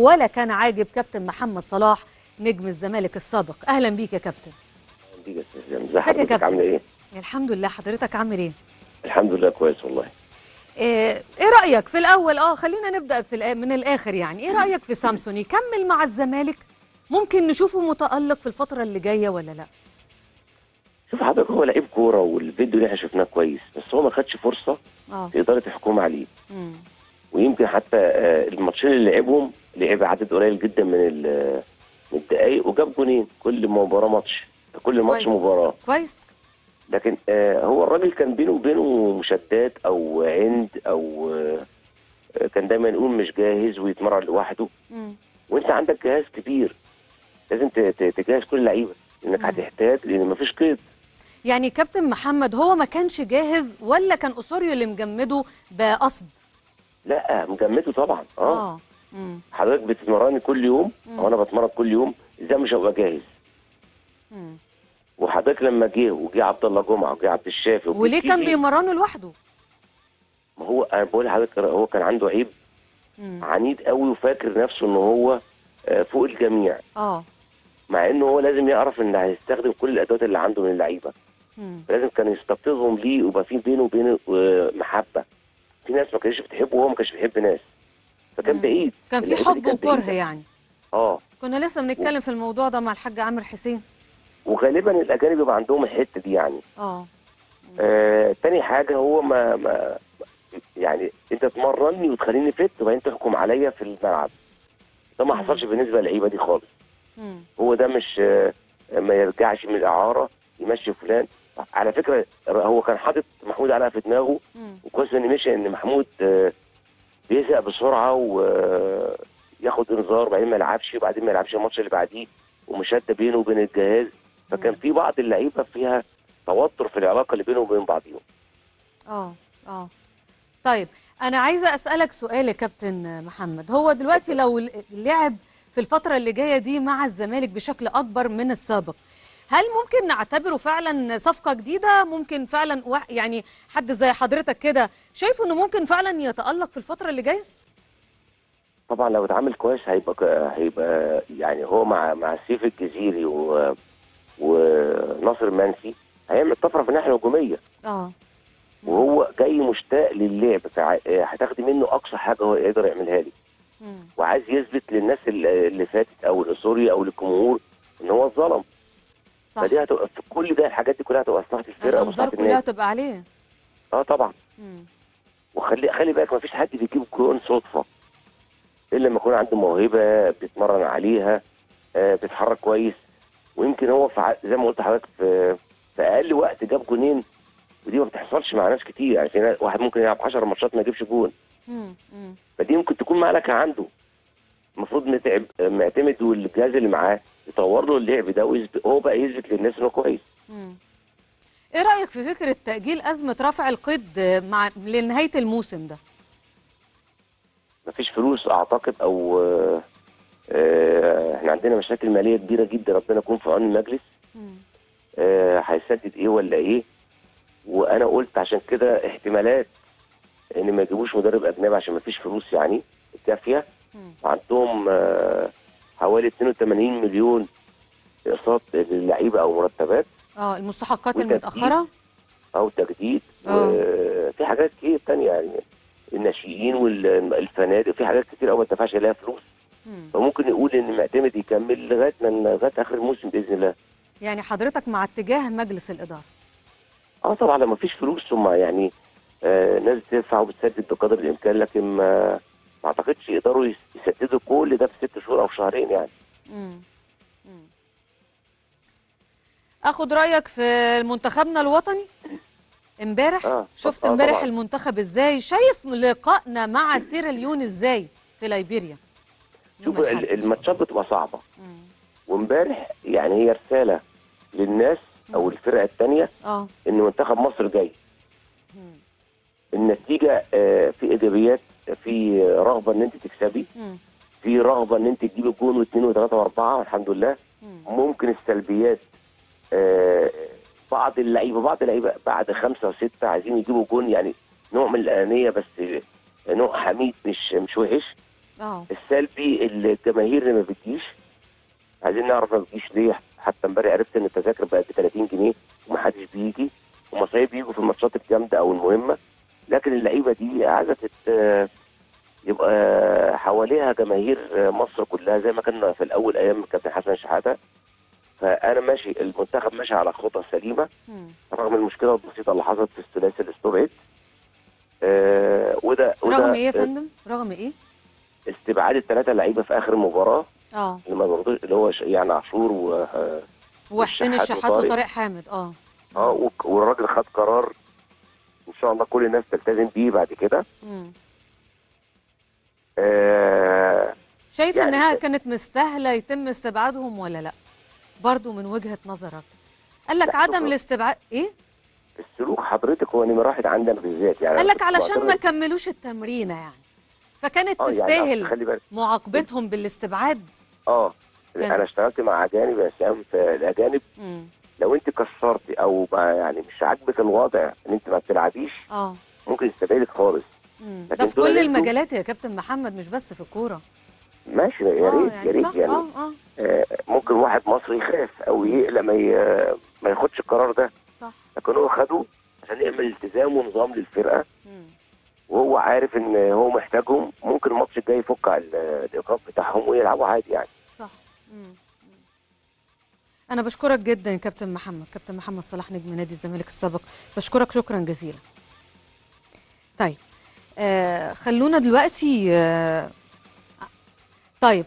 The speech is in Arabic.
ولا كان عاجب كابتن محمد صلاح نجم الزمالك السابق. أهلا بيك يا كابتن. ازي ازيك يا حضرتك كابتن؟ عامله إيه؟ الحمد لله. حضرتك عامل إيه؟ الحمد لله كويس والله. إيه إيه رأيك في الأول؟ آه خلينا نبدأ في من الآخر يعني. إيه رأيك في سامسون يكمل مع الزمالك؟ ممكن نشوفه متألق في الفترة اللي جاية ولا لا؟ شوف حضرتك هو لعيب كورة والفيديو اللي إحنا شفناه كويس بس هو ما خدش فرصة آه. تقدري تحكم عليه. مم. ويمكن حتى آه، الماتشين اللي لعبهم لعب عدد قليل جدا من ال- من الدقايق وجاب جونين كل مباراة ماتش كل ماتش. مباراة. كويس. لكن آه، هو الراجل كان بينه وبينه مشادات أو عند أو آه، كان دايما يقول مش جاهز ويتمرن لوحده. مم. وأنت عندك جهاز كبير. لازم تجهز كل اللعيبه لأنك مم. هتحتاج لأن مفيش قيد. يعني كابتن محمد هو ما كانش جاهز ولا كان اسوريو اللي مجمده بقصد؟ لا مجمده طبعا. آه, آه. مم. حضرتك بتتمرني كل يوم مم. أو أنا بتمرن كل يوم إزاي مش هبقى جاهز مم. وحضرتك لما جه وجه عبد الله جمعة وجه عبد الشافي وليه كان بيمرنه لوحده ما هو أنا بقول لحضرتك هو كان عنده عيب مم. عنيد قوي وفاكر نفسه إن هو آه، فوق الجميع آه مع إنه هو لازم يعرف إن هيستخدم كل الأدوات اللي عنده من اللعيبة. لازم كان يستقطبهم ليه ويبقى في بينه وبينه آه، محبة في ناس ما كانش بتحبه وهو ما كانش بيحب ناس فكان مم. بعيد كان في حب وكره. يعني آه كنا لسه بنتكلم في الموضوع ده مع الحاج عامر حسين وغالبا الأجانب بيبقى عندهم الحتة دي يعني آه آه، تاني حاجة هو ما, ما يعني أنت تمرني وتخليني فت وبعدين تحكم عليا في الملعب ده ما. حصلش بالنسبة للعيبة دي خالص مم. هو ده مش آه، ما يرجعش من الإعارة يمشي فلان على فكرة هو كان حاطط محمود علاء في دماغه. وكويس إن مشي إن محمود آه، بيزهق بسرعة وياخد انذار وبعدين ما يلعبش وبعدين ما يلعبش الماتش اللي بعديه ومشاده بينه وبين الجهاز. فكان. في بعض اللعيبة فيها توتر في العلاقة اللي بينهم وبين بعضهم آه آه. طيب أنا عايزة أسألك سؤال يا كابتن محمد. هو دلوقتي لو لعب في الفترة اللي جاية دي مع الزمالك بشكل أكبر من السابق هل ممكن نعتبره فعلا صفقة جديدة؟ ممكن فعلا يعني حد زي حضرتك كده شايفه إنه ممكن فعلا يتألق في الفترة اللي جاية؟ طبعا لو اتعامل كويس هيبقى هيبقى يعني هو مع مع سيف الجزيري و وناصر منسي هيعمل طفرة في الناحية الهجومية. آه. وهو جاي مشتاق للعب هتاخدي منه أقصى حاجة هو يقدر يعملها لي. وعايز يثبت للناس اللي اللي فاتت أو لسوريا أو للجمهور إن هو اتظلم صح. فدي هتبقى في كل ده الحاجات دي كلها هتبقى مصلحه الفرقه الانظار ومصلحه كلها الناس تبقى عليه. آه طبعا. مم. وخلي خلي بالك مفيش حد بيجيب جون صدفة إلا لما يكون عنده موهبة بيتمرن عليها آه بيتحرك كويس. ويمكن هو في زي ما قلت لحضرتك في في أقل وقت جاب جونين. ودي ما بتحصلش مع ناس كتير. يعني في واحد ممكن يلعب 10 ماتشات ما يجيبش جون. فدي ممكن تكون ملكه عنده. المفروض معتمد والجهاز اللي معاه يطور له اللعب ده ويثبت هو بقى يثبت للناس انه كويس. إيه رأيك في فكرة تأجيل أزمة رفع القيد مع لنهاية الموسم ده مفيش فلوس أعتقد أو آه، آه، إحنا عندنا مشاكل مالية كبيرة جدا ربنا يكون في عون المجلس. آه، هيسدد إيه ولا إيه وأنا قلت عشان كده احتمالات إن ما يجيبوش مدرب أجنبي عشان ما فيش فلوس يعني كافية مم. وعندهم آه، حوالي 82 مليون اقساط للعيبة أو مرتبات آه المستحقات. المتأخرة أو تجديد آه. وفي حاجات كتير تانية يعني الناشئين والفنادق في حاجات كتير قوي ما دفعش عليها فلوس مم. فممكن نقول إن معتمد يكمل لغاية من لغاية آخر الموسم بإذن الله يعني حضرتك مع اتجاه مجلس الإدارة آه طبعا لما فيش فلوس ثم يعني آه ناس بتدفع وبتسدد بقدر الإمكان لكن ما ما أعتقدش يقدروا يس- يسددوا كل ده في ست شهور أو شهرين يعني مم. مم. آخد رأيك في منتخبنا الوطني امبارح آه، شفت آه، امبارح طبعاً. المنتخب إزاي شايف لقائنا مع سيراليون إزاي في ليبيريا. ال- الماتشات بتبقى صعبة. وامبارح يعني هي رسالة للناس أو الفرقة الثانية آه إن منتخب مصر جاي. النتيجة آه في إيجابيات في رغبة إن أنت تكسبي. في رغبة إن أنت تجيبي جون واثنين وثلاثة وأربعة الحمد لله مم. ممكن السلبيات آه، بعض اللعيبة بعض اللعيبة بعد خمسة وستة عايزين يجيبوا جون يعني نوع من الأنانية بس نوع حميد مش مش وحش آه السلبي الجماهير اللي ما بتجيش عايزين نعرف ما بتجيش ليه حتى امبارح أيام كابتن حسن شحاته فأنا ماشي المنتخب ماشي على خطى سليمة مم. رغم المشكلة البسيطة اللي حصلت في الثلاثي اللي استبعد آه وده وده رغم إيه يا فندم؟ رغم إيه؟ استبعاد الثلاثه لعيبة في آخر المباراه آه. اللي ما بيرضوش اللي هو يعني عاشور و آه وحسين الشحات وطارق. حامد آه. آه، وك- والراجل خد قرار إن شاء الله كل الناس تلتزم بيه بعد كده. شايف يعني إنها كانت مستاهلة يتم استبعادهم ولا لأ؟ برضو من وجهة نظرك. قال لك عدم. الاستبعاد إيه؟ السلوك حضرتك هو نمرة واحد عندنا بالذات يعني قال لك علشان ما كملوش التمرينه يعني. فكانت آه يعني تستاهل معاقبتهم بالاستبعاد. آه كان- أنا اشتغلت مع أجانب يا سام فالاجانب مم. لو أنت كسرتي أو يعني مش عاجبك الوضع إن أنت ما بتلعبيش آه. ممكن يستبعدك خالص. ده في كل المجالات يا كابتن محمد مش بس في الكورة. ماشي يا آه ريت يا يعني ريت صح. يعني. آه ممكن واحد مصري يخاف أو يقلق ما ما ياخدش القرار ده. صح. لكن هو خده عشان يعمل التزام ونظام للفرقة. مم. وهو عارف إن هو محتاجهم. ممكن الماتش الجاي يفك على ال- الإيقاف بتاعهم ويلعبوا عادي يعني. صح. مم. أنا بشكرك جدا يا كابتن محمد. كابتن محمد صلاح نجم نادي الزمالك السابق. بشكرك شكرا جزيلا. طيب آه خلونا دلوقتي آه طيب